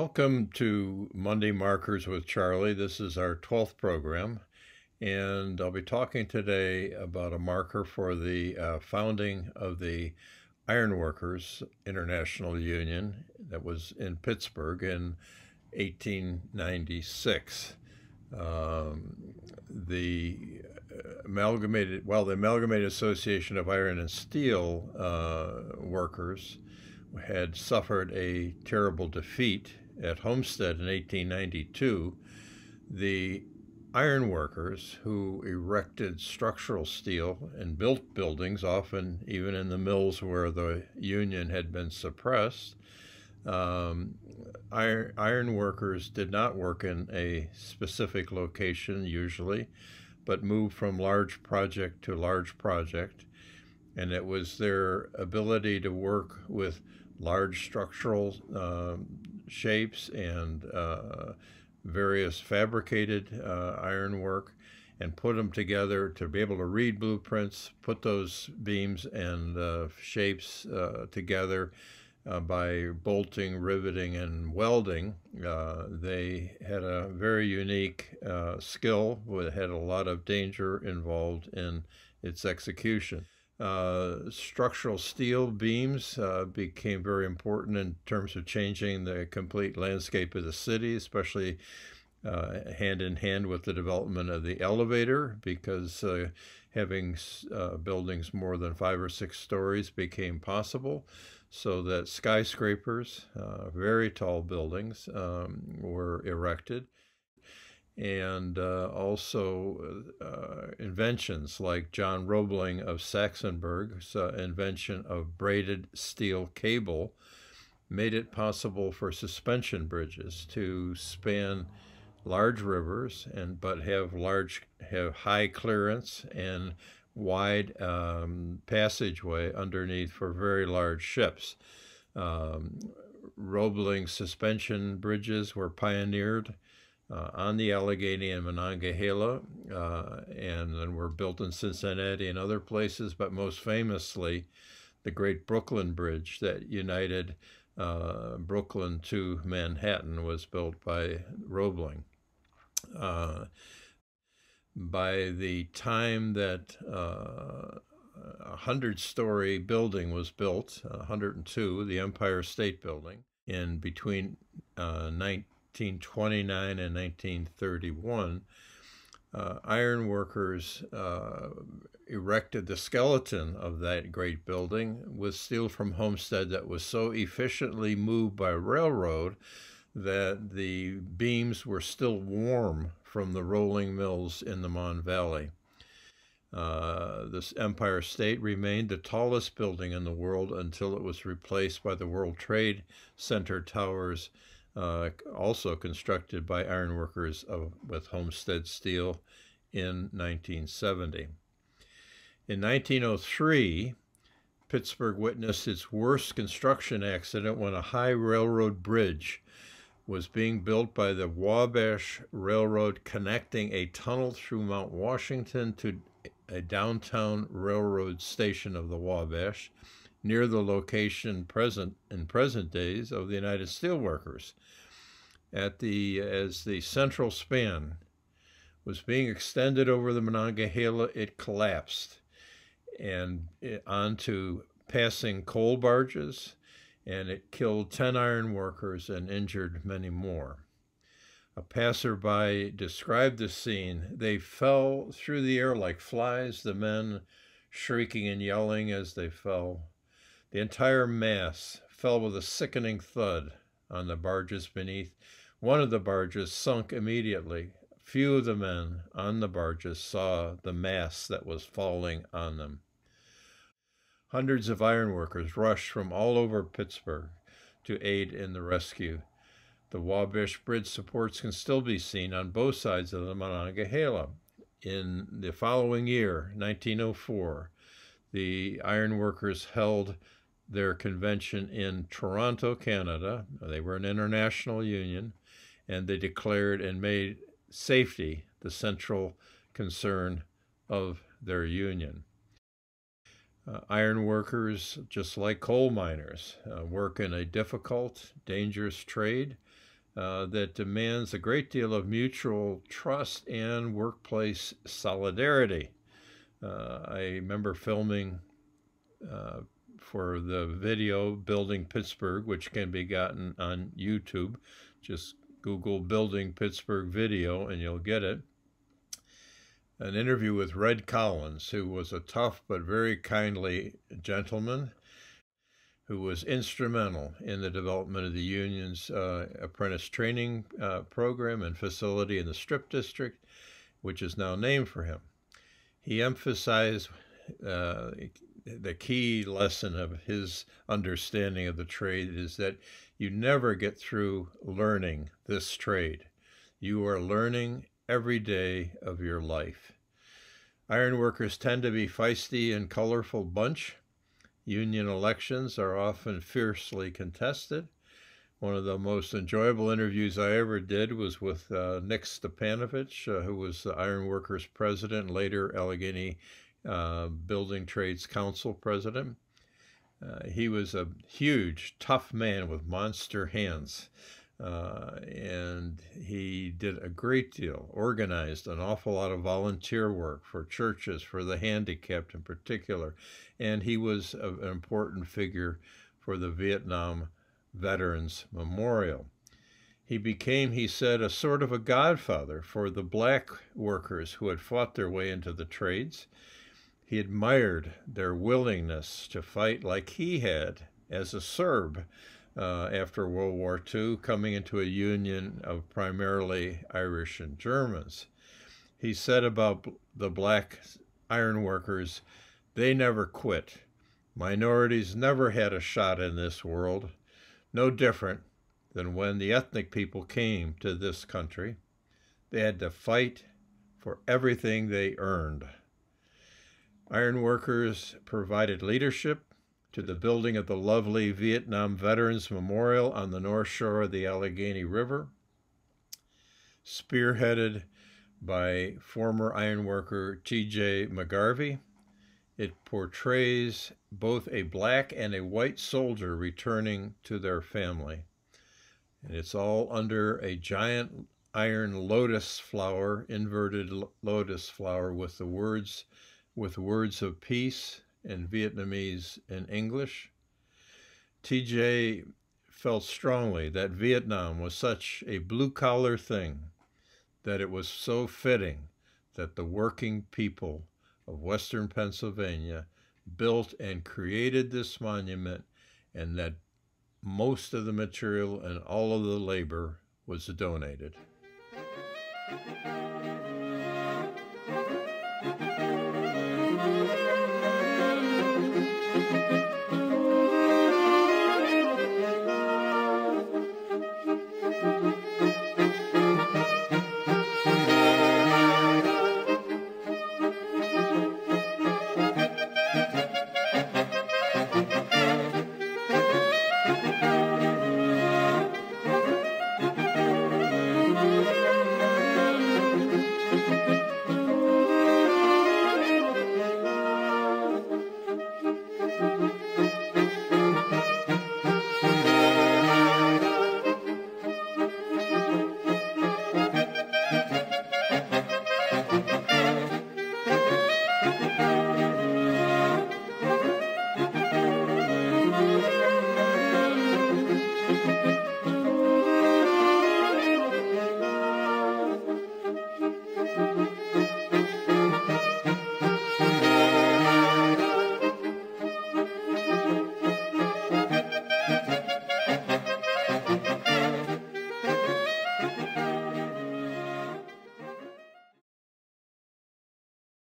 Welcome to Monday Markers with Charlie. This is our 12th program, and I'll be talking today about a marker for the uh, founding of the Ironworkers International Union that was in Pittsburgh in 1896. Um, the amalgamated, well, the Amalgamated Association of Iron and Steel uh, Workers had suffered a terrible defeat at Homestead in 1892. The ironworkers who erected structural steel and built buildings, often even in the mills where the Union had been suppressed, um, iron, iron workers did not work in a specific location usually, but moved from large project to large project. And it was their ability to work with large structural um, shapes and uh, various fabricated uh, ironwork and put them together to be able to read blueprints, put those beams and uh, shapes uh, together uh, by bolting, riveting, and welding. Uh, they had a very unique skill, had a lot of danger involved in its execution. Uh, structural steel beams uh, became very important in terms of changing the complete landscape of the city, especially uh, hand in hand with the development of the elevator, because uh, having buildings more than five or six stories became possible, so that skyscrapers, very tall buildings, um, were erected and uh, also uh, inventions like John Roebling of Saxonburg's uh, invention of braided steel cable made it possible for suspension bridges to span large rivers and but have large have high clearance and wide um, passageway underneath for very large ships. Um, Roebling suspension bridges were pioneered uh, on the Allegheny and Monongahela, uh, and then were built in Cincinnati and other places, but most famously, the Great Brooklyn Bridge that united uh, Brooklyn to Manhattan was built by Roebling. Uh, by the time that uh, a hundred story building was built, 102, the Empire State Building, in between uh, 19 1929 and 1931, uh, iron workers uh, erected the skeleton of that great building with steel from Homestead that was so efficiently moved by railroad that the beams were still warm from the rolling mills in the Mon Valley. Uh, this Empire State remained the tallest building in the world until it was replaced by the World Trade Center towers uh, also constructed by ironworkers of, with Homestead Steel in 1970. In 1903, Pittsburgh witnessed its worst construction accident when a high railroad bridge was being built by the Wabash Railroad connecting a tunnel through Mount Washington to a downtown railroad station of the Wabash near the location present in present days of the United Steelworkers. At the as the central span was being extended over the Monongahela, it collapsed and it, onto passing coal barges, and it killed 10 iron workers and injured many more. A passerby described the scene. They fell through the air like flies, the men shrieking and yelling as they fell. The entire mass fell with a sickening thud on the barges beneath. One of the barges sunk immediately. Few of the men on the barges saw the mass that was falling on them. Hundreds of ironworkers rushed from all over Pittsburgh to aid in the rescue. The Wabash Bridge supports can still be seen on both sides of the Monongahela. In the following year, 1904, the ironworkers held their convention in Toronto, Canada. They were an international union, and they declared and made safety the central concern of their union. Uh, iron workers, just like coal miners, uh, work in a difficult, dangerous trade. uh, that demands a great deal of mutual trust and workplace solidarity. Uh, I remember filming uh, for the video Building Pittsburgh, which can be gotten on YouTube. Just Google Building Pittsburgh video and you'll get it. An interview with Red Collins, who was a tough but very kindly gentleman who was instrumental in the development of the union's uh, apprentice training uh, program and facility in the Strip District, which is now named for him. He emphasized uh, the key lesson of his understanding of the trade is that you never get through learning this trade. You are learning every day of your life. Ironworkers tend to be feisty and colorful bunch. Union elections are often fiercely contested. One of the most enjoyable interviews I ever did was with uh, Nick Stepanovich, uh, who was the Ironworkers president, later Allegheny uh, Building Trades Council president. Uh, he was a huge, tough man with monster hands. Uh, and he did a great deal, organized an awful lot of volunteer work for churches, for the handicapped in particular. And he was a, an important figure for the Vietnam Veterans Memorial. He became, he said, a sort of a godfather for the black workers who had fought their way into the trades. He admired their willingness to fight like he had as a Serb uh, after World War II, coming into a union of primarily Irish and Germans. He said about the black ironworkers, they never quit. Minorities never had a shot in this world, no different than when the ethnic people came to this country. They had to fight for everything they earned. Ironworkers provided leadership, to the building of the lovely Vietnam Veterans Memorial on the north shore of the Allegheny River, spearheaded by former ironworker T.J. McGarvey. It portrays both a black and a white soldier returning to their family. And it's all under a giant iron lotus flower, inverted lotus flower with the words with words of peace in Vietnamese and English. TJ felt strongly that Vietnam was such a blue collar thing that it was so fitting that the working people of Western Pennsylvania built and created this monument and that most of the material and all of the labor was donated.